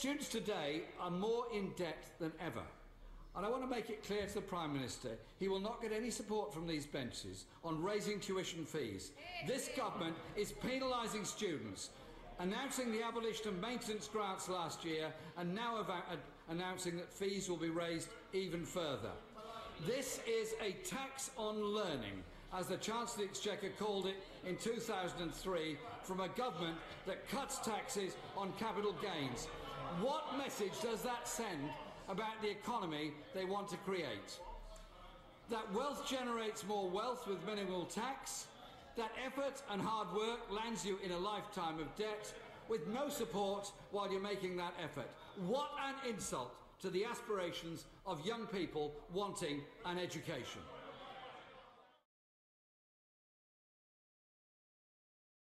Students today are more in debt than ever. And I want to make it clear to the Prime Minister he will not get any support from these benches on raising tuition fees. This government is penalising students, announcing the abolition of maintenance grants last year and now announcing that fees will be raised even further. This is a tax on learning, as the Chancellor of the Exchequer called it in 2003, from a government that cuts taxes on capital gains. What message does that send about the economy they want to create? That wealth generates more wealth with minimal tax, that effort and hard work lands you in a lifetime of debt with no support while you're making that effort. What an insult to the aspirations of young people wanting an education.